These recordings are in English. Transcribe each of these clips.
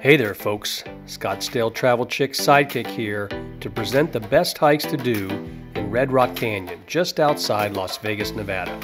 Hey there, folks. Scottsdale Travel Chick Sidekick here to present the best hikes to do in Red Rock Canyon, just outside Las Vegas, Nevada.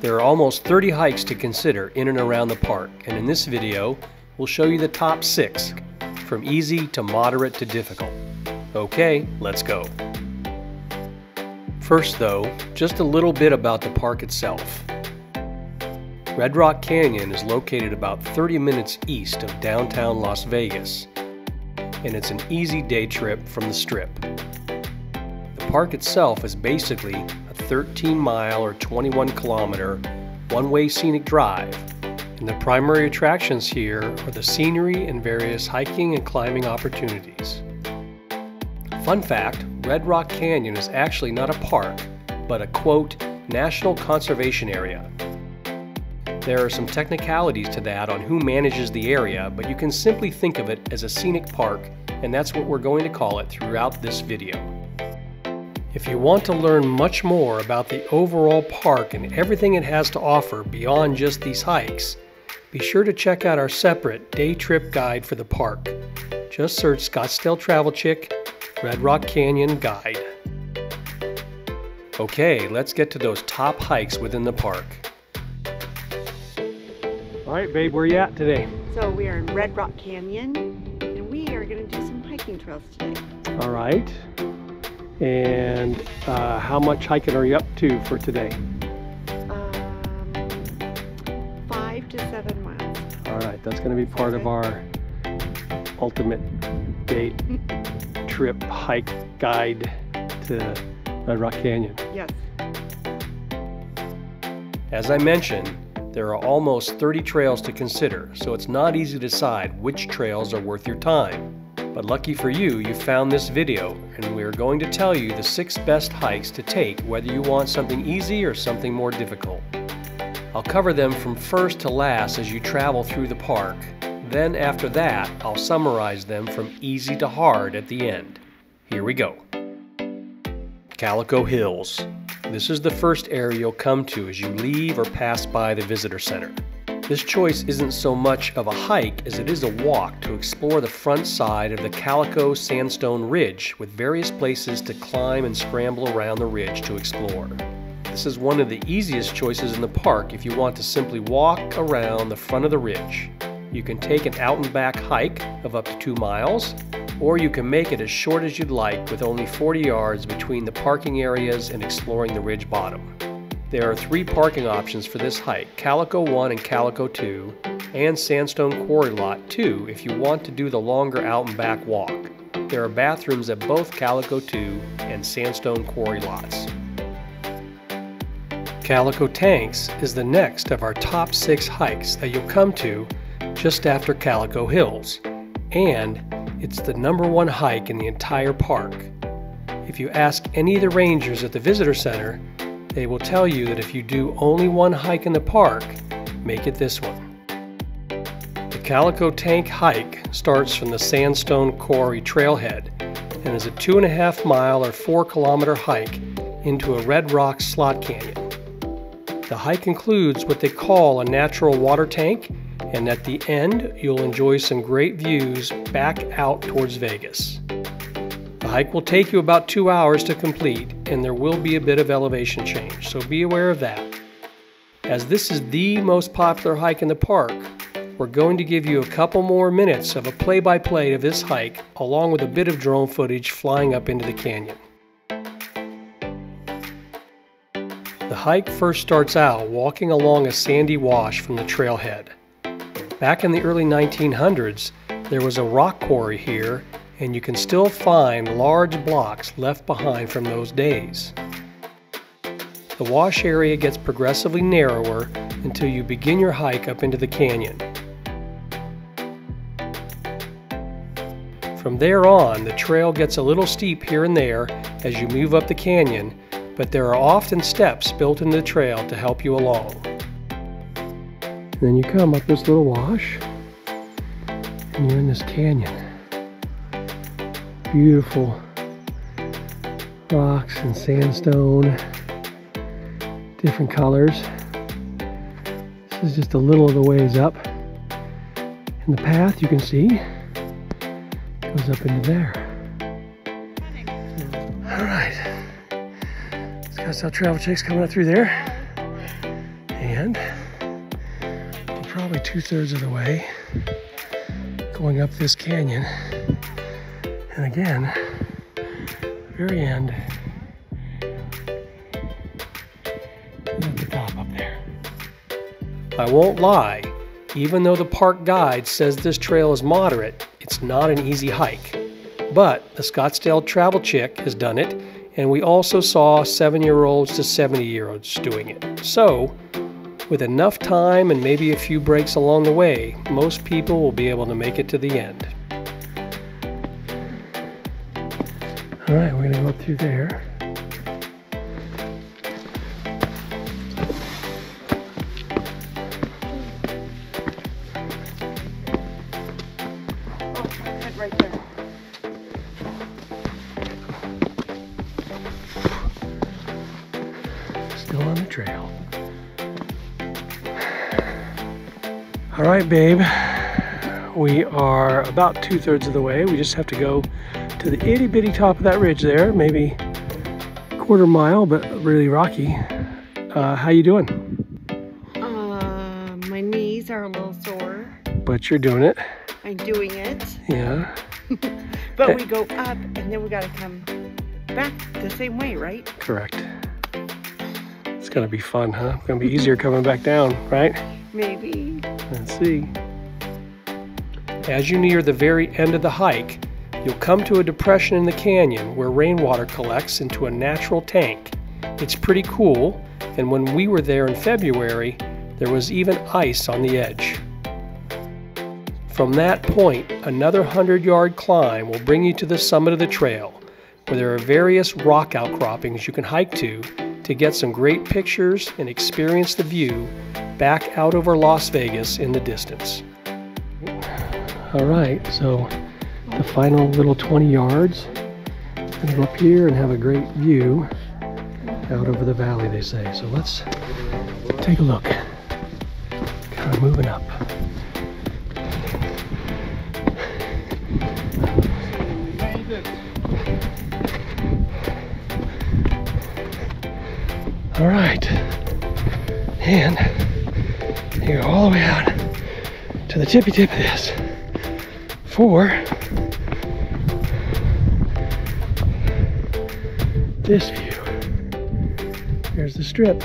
There are almost 30 hikes to consider in and around the park, and in this video, we'll show you the top six, from easy to moderate to difficult. Okay, let's go. First, though, just a little bit about the park itself. Red Rock Canyon is located about 30 minutes east of downtown Las Vegas, and it's an easy day trip from the Strip. The park itself is basically a 13 mile or 21 kilometer one way scenic drive, and the primary attractions here are the scenery and various hiking and climbing opportunities. Fun fact Red Rock Canyon is actually not a park, but a quote, National Conservation Area there are some technicalities to that on who manages the area, but you can simply think of it as a scenic park, and that's what we're going to call it throughout this video. If you want to learn much more about the overall park and everything it has to offer beyond just these hikes, be sure to check out our separate day trip guide for the park. Just search Scottsdale Travel Chick Red Rock Canyon Guide. Okay, let's get to those top hikes within the park. All right, babe, where you at today? So we are in Red Rock Canyon, and we are going to do some hiking trails today. All right. And uh, how much hiking are you up to for today? Um, five to seven miles. All right, that's going to be part of our ultimate date trip hike guide to Red Rock Canyon. Yes. As I mentioned, there are almost 30 trails to consider, so it's not easy to decide which trails are worth your time. But lucky for you, you found this video, and we are going to tell you the six best hikes to take whether you want something easy or something more difficult. I'll cover them from first to last as you travel through the park. Then after that, I'll summarize them from easy to hard at the end. Here we go. Calico Hills. This is the first area you'll come to as you leave or pass by the visitor center. This choice isn't so much of a hike as it is a walk to explore the front side of the Calico Sandstone Ridge with various places to climb and scramble around the ridge to explore. This is one of the easiest choices in the park if you want to simply walk around the front of the ridge. You can take an out and back hike of up to two miles, or you can make it as short as you'd like with only 40 yards between the parking areas and exploring the ridge bottom. There are three parking options for this hike, Calico 1 and Calico 2, and Sandstone Quarry Lot 2 if you want to do the longer out and back walk. There are bathrooms at both Calico 2 and Sandstone Quarry lots. Calico Tanks is the next of our top six hikes that you'll come to just after Calico Hills, and it's the number one hike in the entire park. If you ask any of the rangers at the visitor center, they will tell you that if you do only one hike in the park, make it this one. The Calico Tank hike starts from the Sandstone Quarry trailhead and is a two and a half mile or four kilometer hike into a red rock slot canyon. The hike includes what they call a natural water tank and at the end, you'll enjoy some great views back out towards Vegas. The hike will take you about two hours to complete, and there will be a bit of elevation change, so be aware of that. As this is the most popular hike in the park, we're going to give you a couple more minutes of a play by play of this hike, along with a bit of drone footage flying up into the canyon. The hike first starts out walking along a sandy wash from the trailhead. Back in the early 1900s, there was a rock quarry here, and you can still find large blocks left behind from those days. The wash area gets progressively narrower until you begin your hike up into the canyon. From there on, the trail gets a little steep here and there as you move up the canyon, but there are often steps built into the trail to help you along. And then you come up this little wash and you're in this canyon. Beautiful rocks and sandstone, different colors. This is just a little of the ways up. And the path you can see goes up into there. All right. Scottsdale Travel Chick's coming up through there. And two thirds of the way going up this canyon. And again, very end, at the top up there. I won't lie, even though the park guide says this trail is moderate, it's not an easy hike. But the Scottsdale Travel Chick has done it, and we also saw 7 year olds to 70 year olds doing it. So, with enough time and maybe a few breaks along the way, most people will be able to make it to the end. All right, we're gonna go through there. Right, babe. We are about two thirds of the way. We just have to go to the itty bitty top of that ridge there, maybe quarter mile, but really rocky. Uh, how you doing? Uh, my knees are a little sore. But you're doing it. I'm doing it. Yeah. but we go up and then we gotta come back the same way, right? Correct. It's gonna be fun, huh? It's gonna be easier coming back down, right? Maybe. Let's see. As you near the very end of the hike, you'll come to a depression in the canyon where rainwater collects into a natural tank. It's pretty cool, and when we were there in February, there was even ice on the edge. From that point, another 100 yard climb will bring you to the summit of the trail, where there are various rock outcroppings you can hike to to get some great pictures and experience the view back out over Las Vegas in the distance. All right, so the final little 20 yards. Gonna go up here and have a great view out over the valley, they say. So let's take a look. Kind of moving up. All right, and you go all the way out to the tippy tip of this for this view. Here's the strip.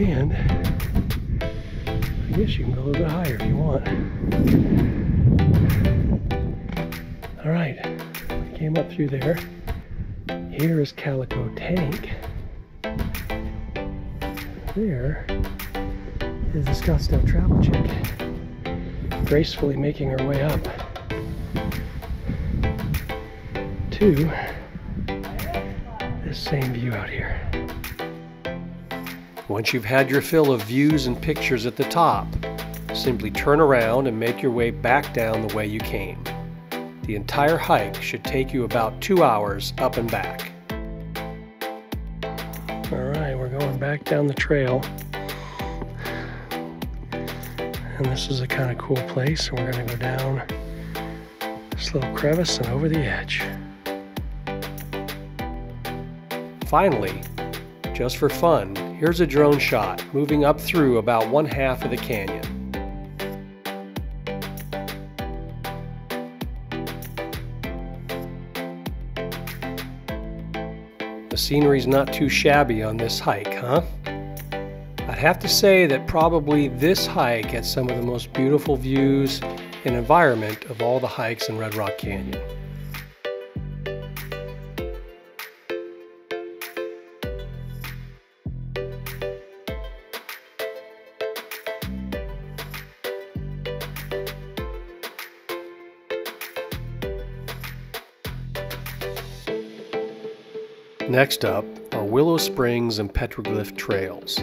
And I guess you can go a little bit higher if you want. All right, came up through there. Here is Calico Tank. There is the Scottsdale Travel Chick, gracefully making her way up to this same view out here. Once you've had your fill of views and pictures at the top, simply turn around and make your way back down the way you came. The entire hike should take you about two hours up and back. All right, we're going back down the trail. And this is a kind of cool place. We're gonna go down this little crevice and over the edge. Finally, just for fun, here's a drone shot moving up through about one half of the canyon. Scenery's not too shabby on this hike, huh? I'd have to say that probably this hike has some of the most beautiful views and environment of all the hikes in Red Rock Canyon. Next up are Willow Springs and Petroglyph Trails.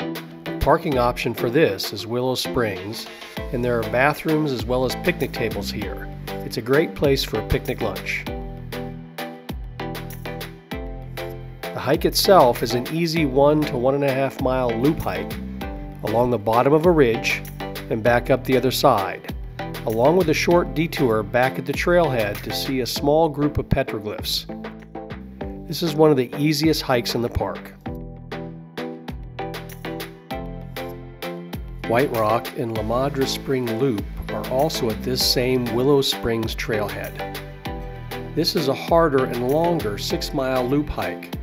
The parking option for this is Willow Springs, and there are bathrooms as well as picnic tables here. It's a great place for a picnic lunch. The hike itself is an easy one to one and a half mile loop hike, along the bottom of a ridge and back up the other side, along with a short detour back at the trailhead to see a small group of petroglyphs. This is one of the easiest hikes in the park. White Rock and La Madre Spring Loop are also at this same Willow Springs trailhead. This is a harder and longer six mile loop hike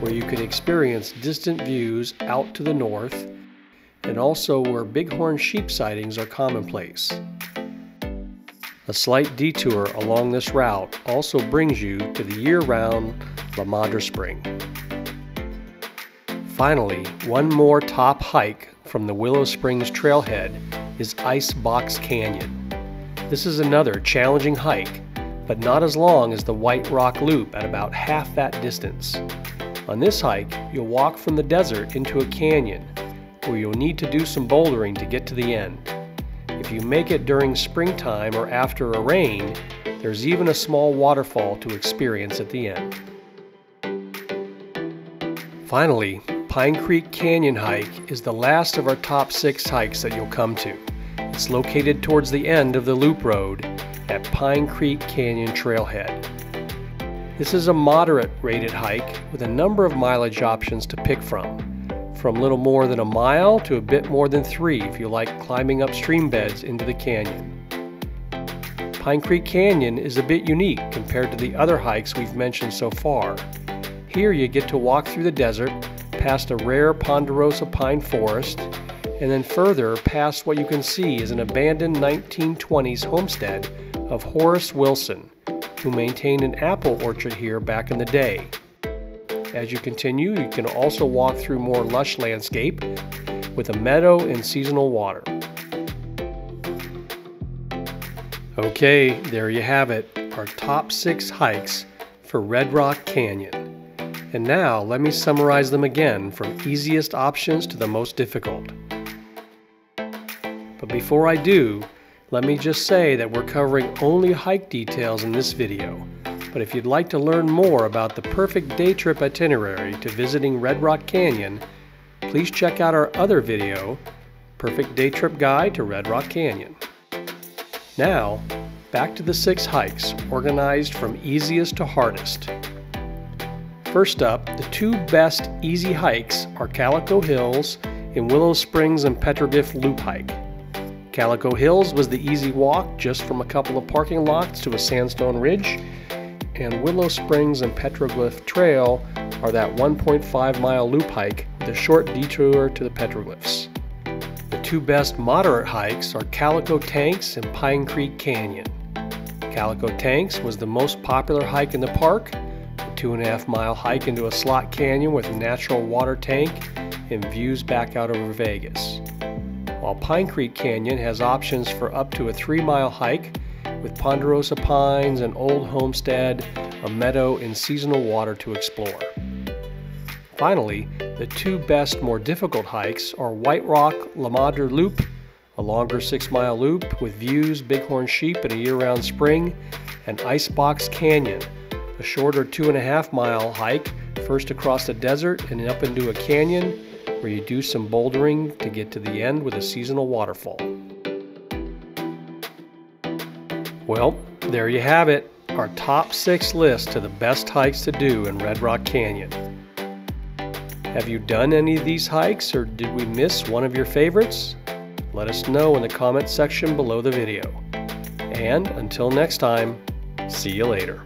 where you can experience distant views out to the north and also where bighorn sheep sightings are commonplace. A slight detour along this route also brings you to the year-round La Madre Spring. Finally, one more top hike from the Willow Springs trailhead is Ice Box Canyon. This is another challenging hike, but not as long as the White Rock Loop at about half that distance. On this hike, you'll walk from the desert into a canyon where you'll need to do some bouldering to get to the end. If you make it during springtime or after a rain, there's even a small waterfall to experience at the end. Finally, Pine Creek Canyon Hike is the last of our top six hikes that you'll come to. It's located towards the end of the loop road at Pine Creek Canyon Trailhead. This is a moderate rated hike with a number of mileage options to pick from, from little more than a mile to a bit more than three if you like climbing up stream beds into the canyon. Pine Creek Canyon is a bit unique compared to the other hikes we've mentioned so far. Here you get to walk through the desert, past a rare ponderosa pine forest, and then further past what you can see is an abandoned 1920s homestead of Horace Wilson, who maintained an apple orchard here back in the day. As you continue, you can also walk through more lush landscape with a meadow and seasonal water. Okay, there you have it, our top six hikes for Red Rock Canyon. And now let me summarize them again from easiest options to the most difficult. But before I do, let me just say that we're covering only hike details in this video, but if you'd like to learn more about the perfect day trip itinerary to visiting Red Rock Canyon, please check out our other video, Perfect Day Trip Guide to Red Rock Canyon. Now, back to the six hikes, organized from easiest to hardest. First up, the two best easy hikes are Calico Hills and Willow Springs and Petroglyph Loop Hike. Calico Hills was the easy walk just from a couple of parking lots to a sandstone ridge, and Willow Springs and Petroglyph Trail are that 1.5 mile loop hike with a short detour to the petroglyphs. The two best moderate hikes are Calico Tanks and Pine Creek Canyon. Calico Tanks was the most popular hike in the park, two and a half mile hike into a slot canyon with a natural water tank and views back out over Vegas while Pine Creek Canyon has options for up to a three mile hike with ponderosa pines, an old homestead, a meadow, and seasonal water to explore. Finally, the two best, more difficult hikes are White Rock La Madre Loop, a longer six mile loop with views, bighorn sheep, and a year round spring, and Icebox Canyon, a shorter two and a half mile hike, first across the desert and up into a canyon, where you do some bouldering to get to the end with a seasonal waterfall. Well, there you have it, our top six list to the best hikes to do in Red Rock Canyon. Have you done any of these hikes or did we miss one of your favorites? Let us know in the comment section below the video. And until next time, see you later.